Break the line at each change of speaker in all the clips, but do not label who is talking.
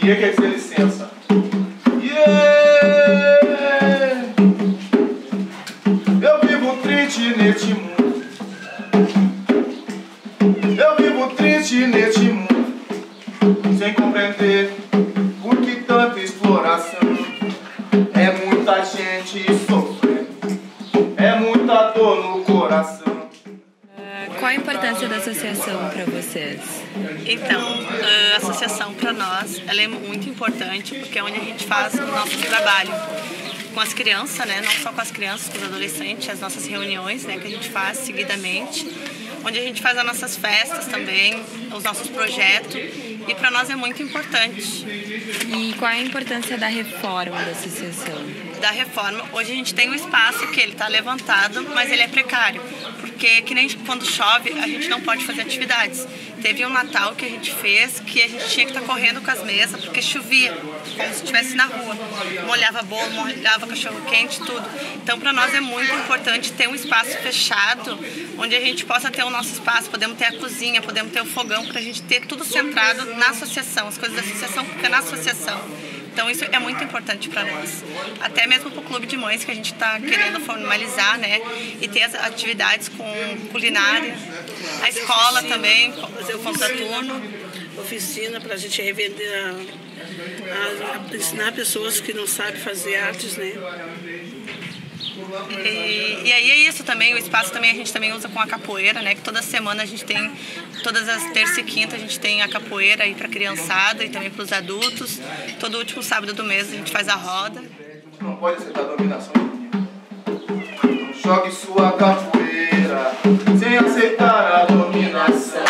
queria que dizer licença. Yeah! Eu vivo triste neste mundo. Eu vivo triste neste mundo. Sem compreender por que tanta exploração. É muita gente
Qual a importância da associação para vocês?
Então, a associação para nós ela é muito importante porque é onde a gente faz o nosso trabalho com as crianças, né? Não só com as crianças, com os adolescentes, as nossas reuniões, né? Que a gente faz seguidamente, onde a gente faz as nossas festas também, os nossos projetos e para nós é muito importante.
E qual a importância da reforma da associação?
Da reforma, hoje a gente tem um espaço que ele está levantado, mas ele é precário, porque que nem quando chove a gente não pode fazer atividades. Teve um Natal que a gente fez que a gente tinha que estar tá correndo com as mesas porque chovia, como se estivesse na rua. Molhava bolo, molhava cachorro quente, tudo. Então para nós é muito importante ter um espaço fechado onde a gente possa ter o nosso espaço, podemos ter a cozinha, podemos ter o fogão para a gente ter tudo centrado na associação, as coisas da associação fica na associação. Então isso é muito importante para nós. Até mesmo para o clube de mães que a gente está querendo formalizar, né? E ter as atividades com culinária, a escola oficina, também, fazer o contraturno.
Oficina para a gente revender, a, a, ensinar pessoas que não sabem fazer artes, né?
E, e, aí é isso também, o espaço também a gente também usa com a capoeira, né? Que toda semana a gente tem, todas as terças e quintas a gente tem a capoeira aí para criançada e também para os adultos. Todo último sábado do mês a gente faz a roda.
Não pode aceitar a dominação. Jogue sua capoeira sem aceitar a dominação.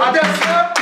Atenção!